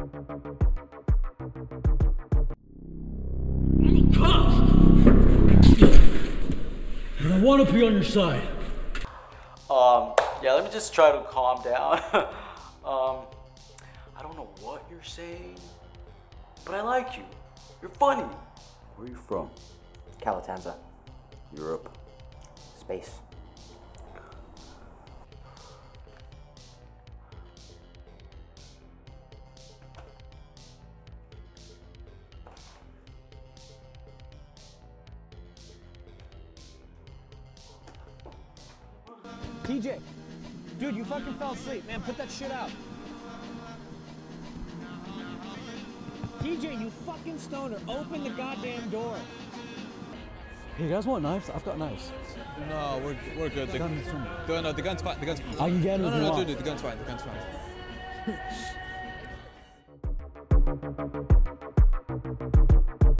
And I want to be on your side. Um, yeah, let me just try to calm down. um, I don't know what you're saying, but I like you. You're funny. Where are you from? Calatanza. Europe. Space. TJ, dude, you fucking fell asleep, man. Put that shit out. TJ, you fucking stoner, open the goddamn door. Hey, you guys want knives? I've got knives. No, we're, we're good. The, Guns. the, no, the gun's fine. The gun's fine. I can get it No, if no, you no, want. dude, the gun's fine. The gun's fine.